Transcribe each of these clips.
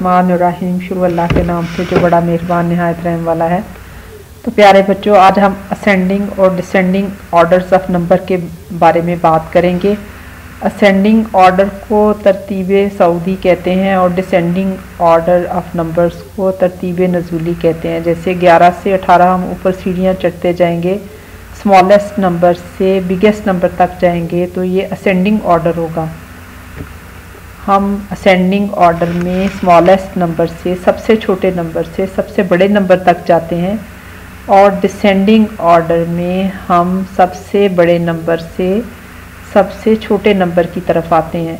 रहीम शुरू अल्लाह के नाम से, जो बड़ा मेहरबान, नहायत रहम वाला है। तो प्यारे बच्चों, आज हम असेंडिंग और डिसेंडिंग ऑर्डर्स ऑफ़ नंबर के बारे में बात करेंगे। असेंडिंग ऑर्डर को तरतीब सऊदी कहते हैं और डिसेंडिंग ऑर्डर ऑफ़ नंबर्स को तरतीब नजूली कहते हैं। जैसे 11 से 18 हम ऊपर सीढ़ियाँ चढ़ते जाएँगे स्मॉलेस्ट नंबर से बिगेस्ट नंबर तक जाएँगे तो ये असेंडिंग ऑर्डर होगा। हम असेंडिंग ऑर्डर में स्मॉलेस्ट नंबर से सबसे छोटे नंबर से सबसे बड़े नंबर तक जाते हैं और डिसेंडिंग ऑर्डर में हम सबसे बड़े नंबर से सबसे छोटे नंबर की तरफ़ आते हैं।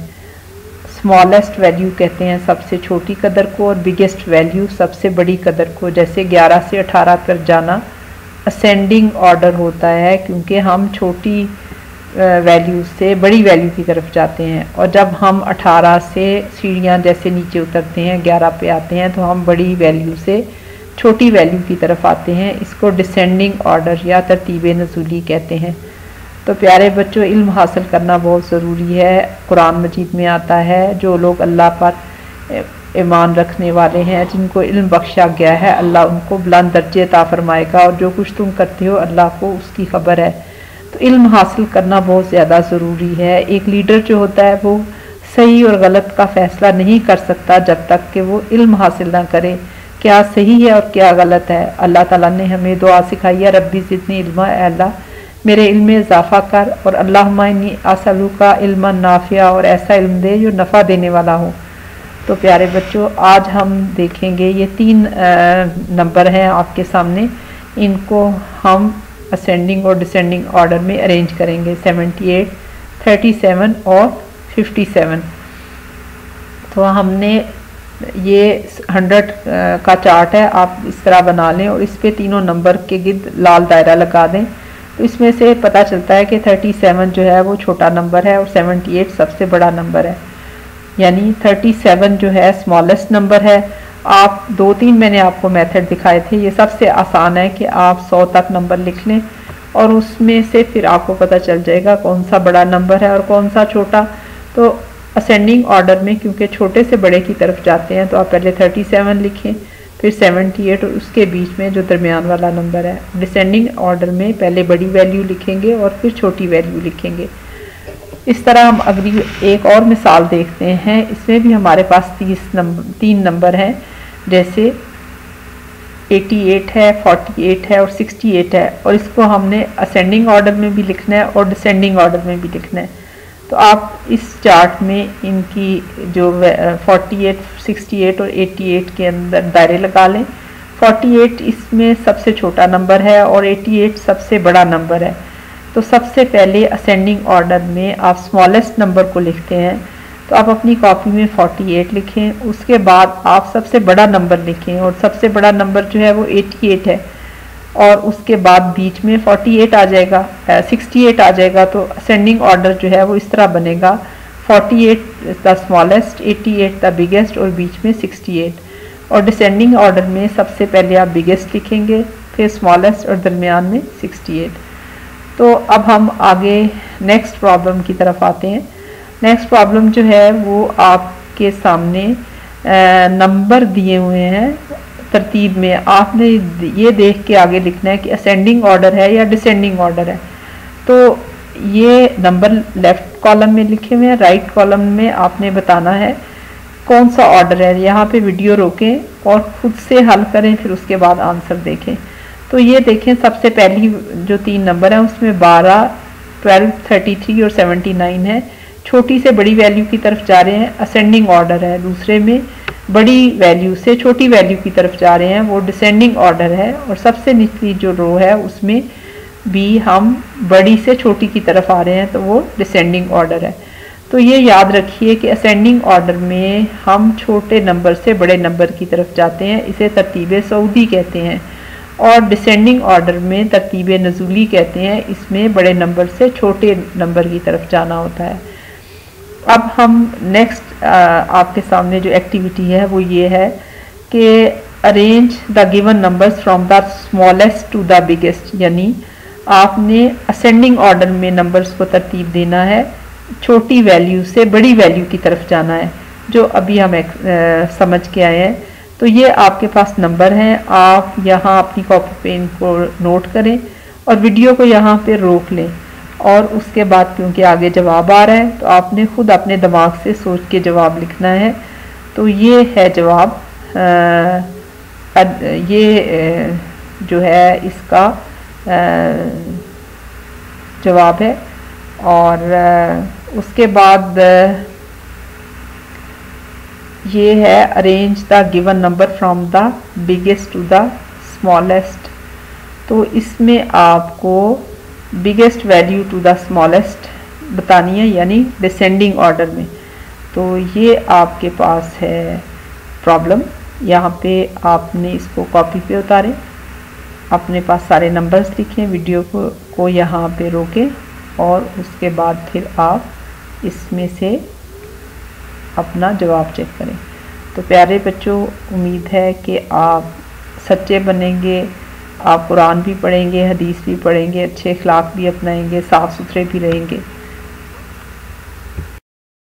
स्मॉलेस्ट वैल्यू कहते हैं सबसे छोटी कदर को और बिगेस्ट वैल्यू सबसे बड़ी कदर को। जैसे 11 से 18 तक जाना। असेंडिंग ऑर्डर होता है क्योंकि हम छोटी वैल्यू से, बड़ी वैल्यू की तरफ़ जाते हैं। और जब हम 18 से सीढ़ियाँ जैसे नीचे उतरते हैं 11 पे आते हैं तो हम बड़ी वैल्यू से छोटी वैल्यू की तरफ़ आते हैं। इसको डिसेंडिंग ऑर्डर या तरतीब नजूली कहते हैं। तो प्यारे बच्चों, इल्म हासिल करना बहुत ज़रूरी है। कुरान मजीद में आता है, जो लोग अल्लाह पर ईमान रखने वाले हैं, जिनको इल्म बख्शा गया है, अल्लाह उनको बुलंद दर्जे ता फरमाएगा। और जो कुछ तुम करते हो, अल्लाह को उसकी खबर है। तो इल्म हासिल करना बहुत ज़्यादा ज़रूरी है। एक लीडर जो होता है, वो सही और गलत का फैसला नहीं कर सकता जब तक कि वो इल्म हासिल ना करे। क्या सही है और क्या गलत है? अल्लाह ताला ने हमें दुआ सिखाई है रब्बी, जितनी इल्म अल्लाह, मेरे इल्म में इजाफ़ा कर और अल्लाह मानी असलू का इल्म नाफिया और ऐसा इल्म दे जो नफ़ा देने वाला हो। तो प्यारे बच्चों, आज हम देखेंगे, ये तीन नंबर हैं आपके सामने। इनको हम असेंडिंग और डिसेंडिंग ऑर्डर में अरेंज करेंगे 78, 37 और 57 तो हमने ये 100 का चार्ट है आप इस तरह बना लें और इस पे तीनों नंबर के गिद लाल दायरा लगा दें। तो इसमें से पता चलता है कि 37 जो है वो छोटा नंबर है और 78 सबसे बड़ा नंबर है। यानी 37 जो है स्मॉलेस्ट नंबर है आप दो तीन मैंने आपको मेथड दिखाए थे, ये सबसे आसान है कि आप सौ तक नंबर लिख लें और उसमें से फिर आपको पता चल जाएगा कौन सा बड़ा नंबर है और कौन सा छोटा। तो असेंडिंग ऑर्डर में क्योंकि छोटे से बड़े की तरफ़ जाते हैं तो आप पहले 37 लिखें, फिर 78 और उसके बीच में जो दरमियान वाला नंबर है डिसेंडिंग ऑर्डर में पहले बड़ी वैल्यू लिखेंगे और फिर छोटी वैल्यू लिखेंगे। इस तरह हम अगली एक और मिसाल देखते हैं। इसमें भी हमारे पास तीस नंबर तीन नंबर हैं जैसे 88 है 48 है और 68 है और इसको हमने असेंडिंग ऑर्डर में भी लिखना है और डिसेंडिंग ऑर्डर में भी लिखना है। तो आप इस चार्ट में इनकी जो 48, 68 और 88 के अंदर दायरे लगा लें। 48 इसमें सबसे छोटा नंबर है और 88 सबसे बड़ा नंबर है। तो सबसे पहले असेंडिंग ऑर्डर में आप स्मॉलेस्ट नंबर को लिखते हैं तो आप अपनी कॉपी में 48 लिखें, उसके बाद आप सबसे बड़ा नंबर लिखें और सबसे बड़ा नंबर जो है वो 88 है और उसके बाद बीच में 48 आ जाएगा 68 आ जाएगा तो असेंडिंग ऑर्डर जो है वो इस तरह बनेगा 48 at the smallest 88 the biggest और बीच में 68 और डिसेंडिंग ऑर्डर में सबसे पहले आप बिगेस्ट लिखेंगे, फिर स्मॉलेस्ट और दरमियान में 68 तो अब हम आगे नेक्स्ट प्रॉब्लम की तरफ़ आते हैं। नेक्स्ट प्रॉब्लम जो है, वो आपके सामने नंबर दिए हुए हैं। तरतीब में आपने ये देख के आगे लिखना है कि असेंडिंग ऑर्डर है या डिसेंडिंग ऑर्डर है। तो ये नंबर लेफ़्ट कॉलम में लिखे हुए हैं राइट कॉलम में आपने बताना है कौन सा ऑर्डर है। यहाँ पे वीडियो रोकें और खुद से हल करें, फिर उसके बाद आंसर देखें। तो ये देखें सबसे पहली जो तीन नंबर है उसमें 12, 12, 33 और 79 है। छोटी से बड़ी वैल्यू की तरफ़ जा रहे हैं असेंडिंग ऑर्डर है दूसरे में। बड़ी वैल्यू से छोटी वैल्यू की तरफ़ जा रहे हैं वो डिसेंडिंग ऑर्डर है। और सबसे निचली जो रो है उसमें भी हम बड़ी से छोटी की तरफ़ आ रहे हैं तो वो डिसेंडिंग ऑर्डर है। तो ये याद रखिए कि असेंडिंग ऑर्डर में हम छोटे नंबर से बड़े नंबर की तरफ़ जाते हैं। इसे तरतीब सऊदी कहते हैं। और डिसेंडिंग ऑर्डर में तरतीब नजूली कहते हैं इसमें बड़े नंबर से छोटे नंबर की तरफ़ जाना होता है। अब हम नेक्स्ट आपके सामने जो एक्टिविटी है वो ये है कि arrange the given numbers from the smallest to the biggest यानी आपने असेंडिंग ऑर्डर में नंबर्स को तरतीब देना है छोटी वैल्यू से बड़ी वैल्यू की तरफ़ जाना है जो अभी हम एक, आ, समझ के आए हैं। तो ये आपके पास नंबर हैं। आप यहाँ अपनी कॉपी पे इनको नोट करें और वीडियो को यहाँ पे रोक लें और उसके बाद क्योंकि आगे जवाब आ रहा है तो आपने ख़ुद अपने दिमाग से सोच के जवाब लिखना है। तो ये है जवाब आ, ये जो है इसका जवाब है। और उसके बाद ये है arrange the given number from the biggest to the smallest तो इसमें आपको biggest value to the smallest बतानी है, यानी डिसेंडिंग ऑर्डर में। तो ये आपके पास है प्रॉब्लम यहाँ पे आपने इसको कॉपी पे उतारे। अपने पास सारे नंबर्स लिखे वीडियो को को यहाँ पे रोके और उसके बाद फिर आप इसमें से अपना जवाब चेक करें। तो प्यारे बच्चों, उम्मीद है कि आप सच्चे बनेंगे, आप कुरान भी पढ़ेंगे, हदीस भी पढ़ेंगे, अच्छे अखलाक भी अपनाएँगे, साफ़ सुथरे भी रहेंगे।